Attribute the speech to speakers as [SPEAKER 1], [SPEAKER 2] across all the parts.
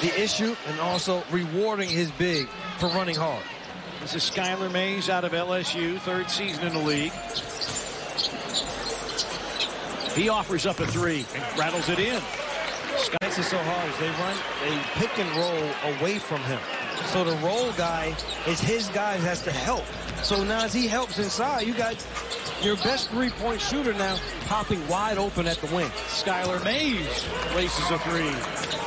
[SPEAKER 1] the issue and also rewarding his big for running hard.
[SPEAKER 2] This is Skylar Mays out of LSU, third season in the league. He offers up a three and rattles it in.
[SPEAKER 1] Makes it so hard. They run a pick and roll away from him. So the roll guy is his guy that has to help. So now as he helps inside, you got your best three-point shooter now popping wide open at the wing.
[SPEAKER 2] Skylar Mays races a three.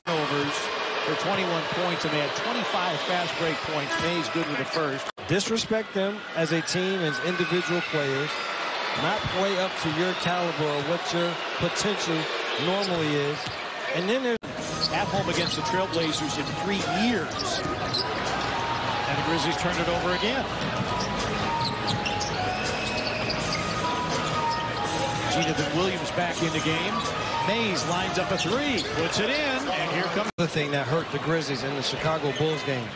[SPEAKER 2] Overs for 21 points, and they had 25 fast break points. Mays good with the first.
[SPEAKER 1] Disrespect them as a team, as individual players. Not play up to your caliber or what your potential normally is. And then there's
[SPEAKER 2] at home against the Trailblazers in three years. And the Grizzlies turned it over again. Jeenathan Williams back in the game. Mays lines up a three, puts it in, and here comes
[SPEAKER 1] the thing that hurt the Grizzlies in the Chicago Bulls game.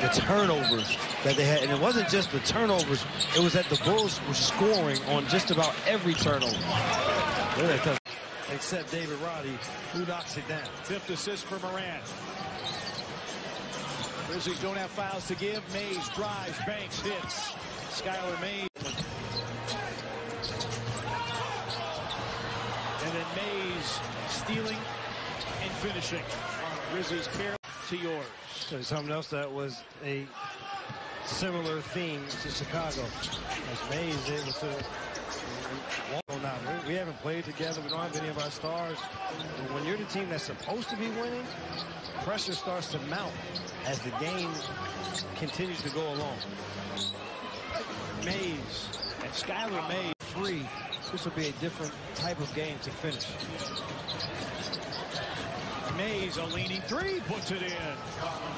[SPEAKER 1] The turnovers that they had. And it wasn't just the turnovers. It was that the Bulls were scoring on just about every turnover. Except David Roddy, who knocks it down.
[SPEAKER 2] Fifth assist for Morant. Grizzlies don't have fouls to give. Mays drives, banks, hits. Skylar Mays. Mays stealing and finishing. Grizzlies care to yours.
[SPEAKER 1] So something else that was a similar theme to Chicago. As Mays able to now. We haven't played together. We don't have any of our stars. But when you're the team that's supposed to be winning, pressure starts to mount as the game continues to go along.
[SPEAKER 2] Mays and Skylar Mays
[SPEAKER 1] free. This will be a different type of game to finish.
[SPEAKER 2] Mays a leaning three, puts it in.